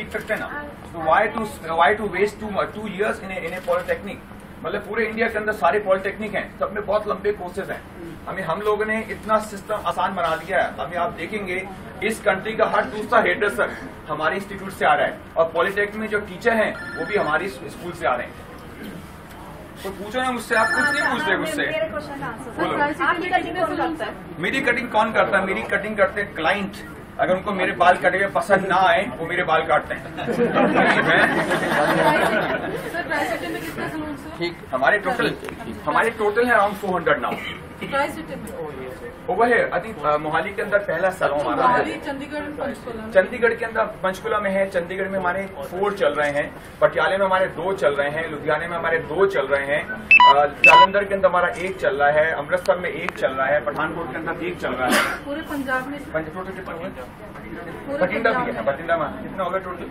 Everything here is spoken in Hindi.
सीख सकते हैं ना? तो why to why to waste two two years in in a polytechnic मतलब पूरे इंडिया के अंदर सारे पॉलिटेक्निक हैं सब में बहुत लंबे कोर्सेज हैं। हमें हम लोगों ने इतना सिस्टम आसान बना दिया है। अभी आप देखेंगे इस कंट्री का हर दूसरा हेडर सर हमारे इंस्टीट्यूट से आ रहा है। और पॉलिटेक्निक में जो टीचर हैं वो भी हमारी स्कूल से आ रहे हैं। तो पूछो ना मुझसे आप कुछ नहीं पूछ रहे मुझसे। बोलो। है मेरी कटिंग कौन करता है? मेरी कटिंग करते हैं क्लाइंट अगर उनको मेरे बाल कटे हुए पसंद ना आए, वो मेरे बाल काटते हैं। ठीक, हमारे टोटल हमारे टोटल है around four hundred now over है आई थिंक मोहाली के अंदर पहला सैलून हमारा है। चंडीगढ़ चंडीगढ़ के अंदर पंचकुला में है चंडीगढ़ में हमारे फोर चल रहे हैं पटियाले में हमारे दो चल रहे हैं लुधियाने में हमारे दो चल रहे हैं जालंधर के अंदर हमारा एक चल रहा है अमृतसर में एक चल रहा है पठानकोट के अंदर एक चल रहा है। पूरे पंजाब में बठिंडा भी है में? बठिंडा में कितना होगा टोटल